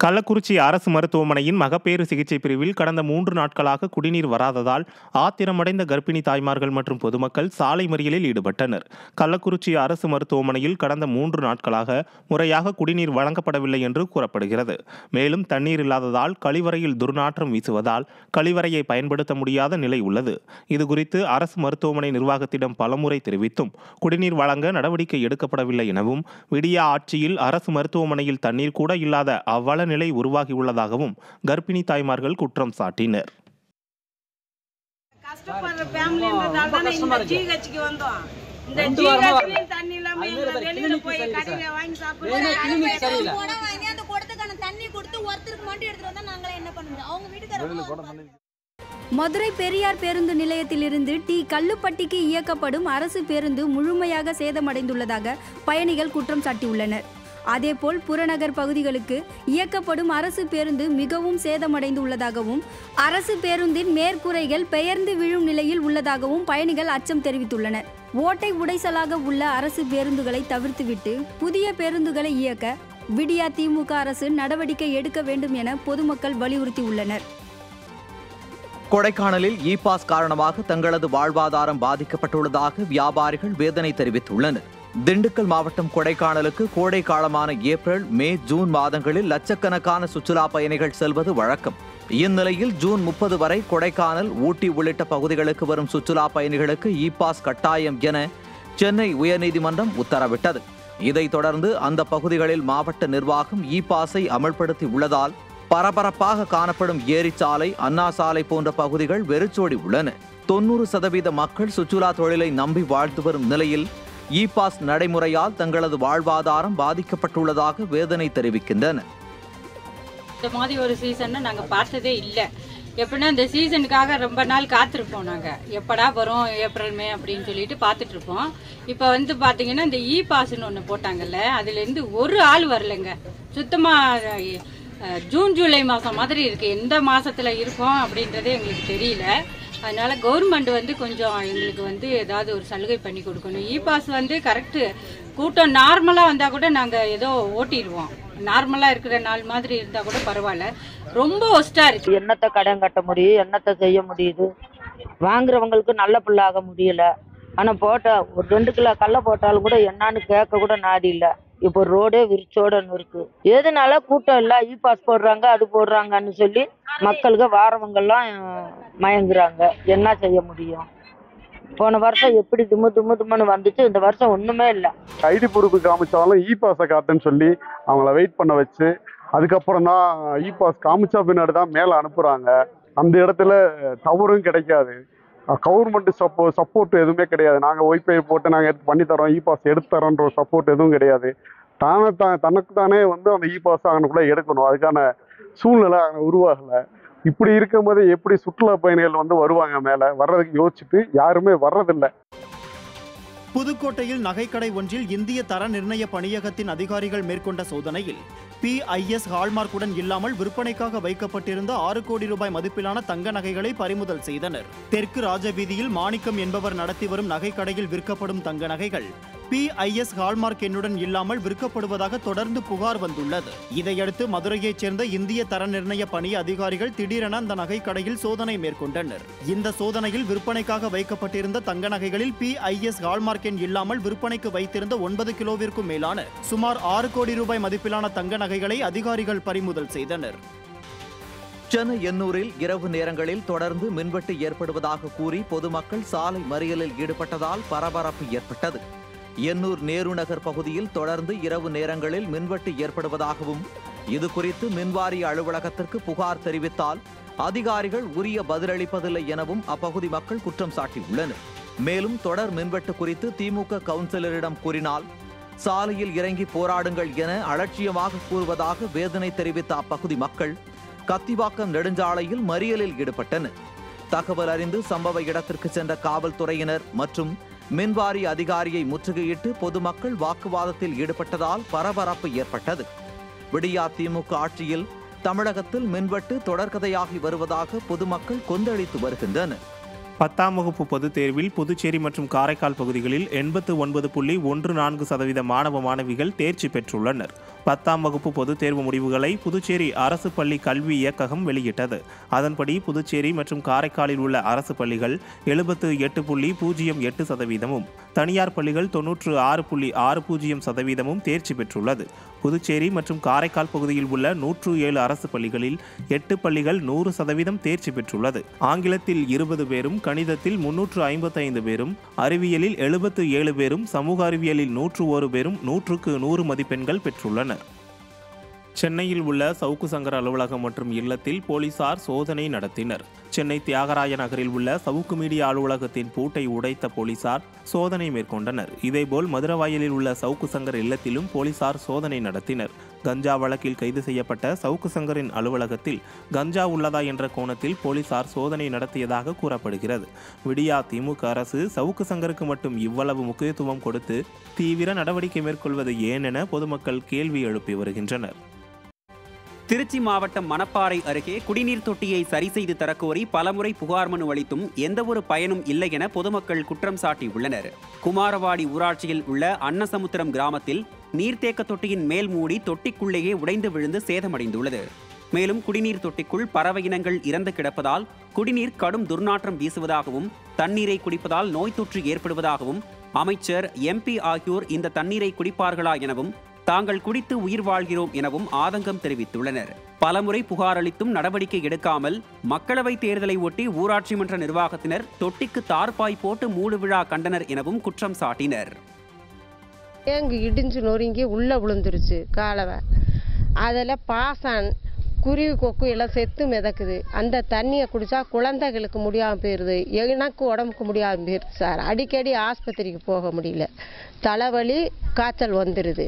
கள்ளக்குறிச்சி அரசு மருத்துவமனையின் மகப்பேறு சிகிச்சை பிரிவில் கடந்த மூன்று நாட்களாக குடிநீர் வராததால் ஆத்திரமடைந்த கர்ப்பிணி தாய்மார்கள் மற்றும் பொதுமக்கள் சாலை மறியலில் ஈடுபட்டனர். கள்ளக்குறிச்சி அரசு மருத்துவமனையில் கடந்த மூன்று நாட்களாக முறையாக குடிநீர் வழங்கப்படவில்லை என்று கூறப்படுகிறது. மேலும் தண்ணீர் இல்லாததால் கழிவறையில் துர்நாற்றம் வீசுவதால் கழிவறையை பயன்படுத்த முடியாத நிலை உள்ளது. இதுகுறித்து அரசு மருத்துவமனை நிர்வாகத்திடம் பலமுறை தெரிவித்தும் குடிநீர் வழங்க நடவடிக்கை எடுக்கப்படவில்லை எனவும் விடியா ஆட்சியில் அரசு மருத்துவமனையில் தண்ணீர் கூட இல்லாத அவ்வள நிலை உருவாகியுள்ளதாகவும் கர்ப்பிணி தாய்மார்கள் குற்றம் சாட்டினர். கஷ்டப்படுற ஃபேமிலின்றதால தானே இந்த ஜிஹெச்க்கு வந்தோம். இந்த ரெண்டு வாரமா ஜிஹெச்லயும் தண்ணி இல்லாம அது எங்களை மாதிரி வெளியில clinic போய் சரியில்லை கடையில வாங்கி ஏன்னா சாப்பிடுறோம் கிளினிக் சரியில்லை குடம் வாங்கி அந்த குடத்துக்கான தண்ணி கொடுத்து ஒருத்தருக்கு மட்டும் எடுத்துட்டு வந்தா நாங்களே என்ன பண்ணுவோம் அவங்க வீட்டுக்காரங்க மதுரை பெரியார் பேருந்து நிலையத்திலிருந்து டி கல்லுப்பட்டிக்கு இயக்கப்படும் அரசு பேருந்து முழுமையாக சேதமடைந்துள்ளதாக பயணிகள் குற்றம் சாட்டியுள்ளனர். அதேபோல் புறநகர் பகுதிகளுக்கு இயக்கப்படும் அரசு பேருந்து மிகவும் சேதமடைந்துள்ளதாகவும் அரசு பேருந்தின் மேற்கூரைகள் பெயர்ந்து விழும் நிலையில் உள்ளதாகவும் பயணிகள் அச்சம் தெரிவித்துள்ளனர் ஓட்டை உடைசலாக உள்ள அரசு பேருந்துகளை தவிர்த்துவிட்டு புதிய பேருந்துகளை இயக்க விடியா திமுக அரசு நடவடிக்கை எடுக்க வேண்டும் என பொதுமக்கள் வலியுறுத்தியுள்ளனர். கொடைக்கானலில் இ பாஸ் காரணமாக தங்களது வாழ்வாதாரம் பாதிக்கப்பட்டுள்ளதாக வியாபாரிகள் வேதனை தெரிவித்துள்ளனர். திண்டுக்கல் மாவட்டம் கொடைக்கானலுக்கு கோடை காலமான ஏப்ரல் மே ஜூன் மாதங்களில் லட்சக்கணக்கான சுற்றுலா பயணிகள் செல்வது வழக்கம். இந்நிலையில் ஜூன் முப்பது வரை கொடைக்கானல் ஊட்டி உள்ளிட்ட பகுதிகளுக்கு வரும் சுற்றுலா பயணிகளுக்கு இ பாஸ் கட்டாயம் என சென்னை உயர்நீதிமன்றம் உத்தரவிட்டது. இதைத் தொடர்ந்து அந்த பகுதிகளில் மாவட்ட நிர்வாகம் இ பாஸை அமல்படுத்தி உள்ளதால் பரபரப்பாக காணப்படும் ஏரிச்சாலை அண்ணா சாலை போன்ற பகுதிகள் வெறிச்சோடி உள்ளன. தொண்ணூறு சதவீத மக்கள் சுற்றுலா தொழிலை நம்பி வாழ்ந்து வரும் நிலையில் இ பாஸ் நடைமுறையால் தங்களது வாழ்வாதாரம் பாதிக்கப்பட்டுள்ளதாக வேதனை தெரிவிக்கின்றனர் இந்த மாதிரி ஒரு சீசன்னு நாங்கள் பார்த்ததே இல்லை. எப்படின்னா இந்த சீசனுக்காக ரொம்ப நாள் காத்திருப்போம் நாங்கள் எப்படா வரும் ஏப்ரல் மே அப்படின்னு சொல்லிட்டு பார்த்துட்டு இருப்போம் இப்போ வந்து பார்த்தீங்கன்னா இந்த இ பாஸ்ன்னு ஒன்று போட்டாங்கல்ல அதுலேருந்து ஒரு ஆள் வரலைங்க. சுத்தமாக ஜூன் ஜூலை மாதம் மாதிரி இருக்குது எந்த மாசத்துல இருக்கும் அப்படின்றதே எங்களுக்கு தெரியல. அதனால கவர்மெண்ட் வந்து கொஞ்சம் எங்களுக்கு வந்து ஏதாவது ஒரு சலுகை பண்ணி கொடுக்கணும். இ பாஸ் வந்து கரெக்டு கூட்டம் நார்மலாக வந்தால் கூட நாங்கள் ஏதோ ஓட்டிடுவோம். நார்மலாக இருக்கிற நாள் மாதிரி இருந்தால் கூட பரவாயில்ல. ரொம்ப ஒஸ்ட்டாக இருக்கு. என்னத்தை கடன் கட்ட முடியும்? என்னத்தை செய்ய முடியுது? வாங்குறவங்களுக்கு நல்ல பிள்ளாக முடியல. ஆனால் போட்டால் ஒரு ரெண்டு கிலோ கடல போட்டாலும் கூட என்னான்னு கேட்க கூட நாடி இல்லை. இப்போ ரோடே விரிச்சோடன்னு இருக்கு. எதனால கூட்டம் இல்ல இ பாஸ் போடுறாங்க அது போடுறாங்கன்னு சொல்லி மக்களுக்கு வாரவங்கெல்லாம் மயங்குறாங்க. என்ன செய்ய முடியும்? போன வருஷம் எப்படி தும்மு தும்மு தும்முன்னு வந்துச்சு இந்த வருஷம் ஒண்ணுமே இல்லை. ஐடி ப்ரூஃப் காமிச்சாலும் இ பாஸை காட்டுன்னு சொல்லி அவங்கள வெயிட் பண்ண வச்சு அதுக்கப்புறம் தான் இ பாஸ் காமிச்சா பின்னாடி தான் மேலே அனுப்புறாங்க. அந்த இடத்துல தவறும் கிடைக்காது. கவர்மெண்ட் சப்போ சப்போர்ட் எதுவுமே கிடையாது. நாங்கள் ஒய்ஃபை போட்டு நாங்கள் எடுத்து பண்ணித்தரோம் இ பாஸ் எடுத்து தரோன்ற சப்போர்ட் எதுவும் கிடையாது. தானே தான் தனக்கு தானே வந்து அந்த இ பாஸ் அங்கனுக்குள்ளே எடுக்கணும். அதுக்கான சூழ்நிலை அங்கே உருவாகலை. இப்படி இருக்கும்போது எப்படி சுற்றுலா பயணிகள் வந்து வருவாங்க மேலே? வர்றதுக்கு யோசிச்சுட்டு யாருமே வர்றதில்லை. புதுக்கோட்டையில் நகைக்கடை ஒன்றில் இந்திய தர நிர்ணய பணியகத்தின் அதிகாரிகள் மேற்கொண்ட சோதனையில் பிஐஎஸ் ஹால்மார்க்குடன் இல்லாமல் விற்பனைக்காக வைக்கப்பட்டிருந்த ஆறு கோடி ரூபாய் மதிப்பிலான தங்க நகைகளை பறிமுதல் செய்தனர். தெற்கு ராஜவீதியில் மாணிக்கம் என்பவர் நடத்தி வரும் நகைக்கடையில் விற்கப்படும் தங்க நகைகள் பிஐஎஸ் ஹால்மார்க் எண்ணுடன் இல்லாமல் விற்கப்படுவதாக தொடர்ந்து புகார் வந்துள்ளது. இதையடுத்து மதுரையைச் சேர்ந்த இந்திய தர நிர்ணய பணி அதிகாரிகள் திடீரென அந்த நகைக்கடையில் சோதனை மேற்கொண்டனர். இந்த சோதனையில் விற்பனைக்காக வைக்கப்பட்டிருந்த தங்க நகைகளில் பிஐஎஸ் ஹால்மார்க் எண் இல்லாமல் விற்பனைக்கு வைத்திருந்த ஒன்பது கிலோவிற்கும் மேலான சுமார் ஆறு கோடி ரூபாய் மதிப்பிலான தங்க நகைகளை அதிகாரிகள் பறிமுதல் செய்தனர். சென்னை எண்ணூரில் இரவு நேரங்களில் தொடர்ந்து மின்வெட்டு ஏற்படுவதாக கூறி பொதுமக்கள் சாலை மறியலில் ஈடுபட்டதால் பரபரப்பு ஏற்பட்டது. எண்ணூர் நேரு நகர் பகுதியில் தொடர்ந்து இரவு நேரங்களில் மின்வெட்டு ஏற்படுவதாகவும் இது குறித்து மின்வாரிய அலுவலகத்திற்கு புகார் தெரிவித்தால் அதிகாரிகள் உரிய பதிலளிப்பதில்லை எனவும் அப்பகுதி மக்கள் குற்றம் சாட்டியுள்ளனர். மேலும் தொடர் மின்வெட்டு குறித்து திமுக கவுன்சிலரிடம் கூறினால் சாலையில் இறங்கி போராடுங்கள் என அலட்சியமாக கூறுவதாக வேதனை தெரிவித்த அப்பகுதி மக்கள் கத்திவாக்கம் நெடுஞ்சாலையில் மறியலில் ஈடுபட்டனர். தகவல் அறிந்து சம்பவ இடத்திற்கு சென்ற காவல்துறையினர் மற்றும் மின்வாரி அதிகாரியை முற்றுகையிட்டு பொதுமக்கள் வாக்குவாதத்தில் ஈடுபட்டதால் பரபரப்பு ஏற்பட்டது. விடியா திமுக ஆட்சியில் தமிழகத்தில் மின்வெட்டு தொடர்கதையாகி வருவதாக பொதுமக்கள் கொந்தளித்து வருகின்றனர். பத்தாம் வகுப்பு பொதுத் தேர்வில் புதுச்சேரி மற்றும் காரைக்கால் பகுதிகளில் எண்பத்து ஒன்பது புள்ளி ஒன்று நான்கு சதவீத மாணவ மாணவிகள் தேர்ச்சி பெற்றுள்ளனர். பத்தாம் வகுப்பு பொதுத் தேர்வு முடிவுகளை புதுச்சேரி அரசு பள்ளி கல்வி இயக்ககம் வெளியிட்டது. அதன்படி புதுச்சேரி மற்றும் காரைக்காலில் உள்ள அரசு பள்ளிகள் எழுபத்து எட்டு புள்ளி பூஜ்ஜியம் எட்டு சதவீதமும் தனியார் பள்ளிகள் தொன்னூற்று ஆறு புள்ளி ஆறு பூஜ்ஜியம் சதவீதமும் தேர்ச்சி பெற்றுள்ளது. புதுச்சேரி மற்றும் காரைக்கால் பகுதியில் உள்ள நூற்று ஏழு அரசு பள்ளிகளில் எட்டு பள்ளிகள் நூறு சதவீதம் தேர்ச்சி பெற்றுள்ளது. ஆங்கிலத்தில் இருபது பேரும் கணிதத்தில் முன்னூற்று ஐம்பத்தைந்து பேரும் அறிவியலில் எழுபத்து ஏழு பேரும் சமூக அறிவியலில் நூற்று ஒரு பேரும் நூற்றுக்கு நூறு மதிப்பெண்கள் பெற்றுள்ளனர். சென்னையில் உள்ள சவுக்கு சங்கர் அலுவலகம் மற்றும் இல்லத்தில் போலீசார் சோதனை நடத்தினர். சென்னை தியாகராய நகரில் உள்ள சவுக்கு மீடியா அலுவலகத்தின் பூட்டை உடைத்த போலீசார் சோதனை மேற்கொண்டனர். இதேபோல் மதுரவாயலில் உள்ள சவுக்கு சங்கர் இல்லத்திலும் போலீசார் சோதனை நடத்தினர். கஞ்சா வழக்கில் கைது செய்யப்பட்ட சவுக்கு சங்கரின் அலுவலகத்தில் கஞ்சா உள்ளதா என்ற கோணத்தில் போலீசார் சோதனை நடத்தியதாக கூறப்படுகிறது. விடியா திமுக அரசு சவுக்கு சங்கருக்கு மட்டும் இவ்வளவு முக்கியத்துவம் கொடுத்து தீவிர நடவடிக்கை மேற்கொள்வது ஏன் என பொதுமக்கள் கேள்வி எழுப்பி வருகின்றனர். திருச்சி மாவட்டம் மணப்பாறை அருகே குடிநீர் தொட்டியை சரி செய்து தரக்கோரி பலமுறை புகார் மனு அளித்தும் எந்தவொரு பயனும் இல்லை என பொதுமக்கள் குற்றம் சாட்டியுள்ளனர். குமாரவாடி ஊராட்சியில் உள்ள அன்னசமுத்திரம் கிராமத்தில் நீர்த்தேக்க தொட்டியின் மேல் மூடி தொட்டிக்குள்ளேயே உடைந்து விழுந்து சேதமடைந்துள்ளது. மேலும் குடிநீர் தொட்டிக்குள் பறவை இனங்கள் இறந்து கிடப்பதால் குடிநீர் கடும் துர்நாற்றம் வீசுவதாகவும் தண்ணீரை குடிப்பதால் நோய் தொற்று ஏற்படுவதாகவும் அமைச்சர் எம்பி ஆகியோர் இந்த தண்ணீரை குடிப்பார்களா எனவும் தாங்கள் குடித்து உயிர் வாழ்கிறோம் எனவும் ஆதங்கம் தெரிவித்துள்ளனர். பலமுறை புகார் அளித்தும் நடவடிக்கை எடுக்காமல் மக்களவைத் தேர்தலை ஒட்டி ஊராட்சி மன்ற நிர்வாகத்தினர் தொட்டிக்கு தார்பாய் போட்டு மூடு விழா கண்டனர் எனவும் குற்றம் சாட்டினர். தேங்கு இடிஞ்சு நொறுங்கி உள்ளே விழுந்துருச்சு காலவை. அதில் பாசான் குருவி கொக்கு எல்லாம் செத்து மிதக்குது. அந்த தண்ணியை குடித்தா குழந்தைகளுக்கு முடியாமல் போயிடுது எனக்கு உடம்புக்கு முடியாமல் போயிடுது சார். அடிக்கடி ஆஸ்பத்திரிக்கு போக முடியல. தலைவலி காய்ச்சல் வந்துடுது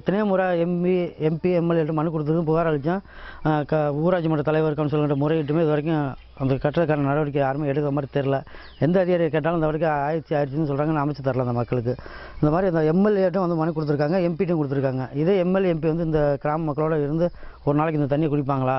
எத்தனையோ முறை எம்பி எம்பி எம்எல்ஏட்டு மனு கொடுத்துருக்கும். புகார் அளித்தோம் க ஊராட்சி மன்ற தலைவர் கவுன்சிலர்கிட்ட முறையிட்டுமே இது வரைக்கும் அந்த கட்டுறதுக்கான நடவடிக்கை யாருமே எடுக்கிற மாதிரி தெரில எந்த அதிகாரியை கேட்டாலும் இந்த வரைக்கும் ஆயிடுச்சு ஆயிடுச்சுன்னு சொல்கிறாங்க நான் அமைச்சு தரல அந்த மக்களுக்கு. இந்த மாதிரி அந்த எம்எல்ஏட்டும் வந்து மனு கொடுத்துருக்காங்க எம்பிட்டும் கொடுத்துருக்காங்க. இதே எம்எல்ஏ எம்பி வந்து இந்த கிராம மக்களோட இருந்து ஒரு நாளைக்கு இந்த தண்ணியை குடிப்பாங்களா?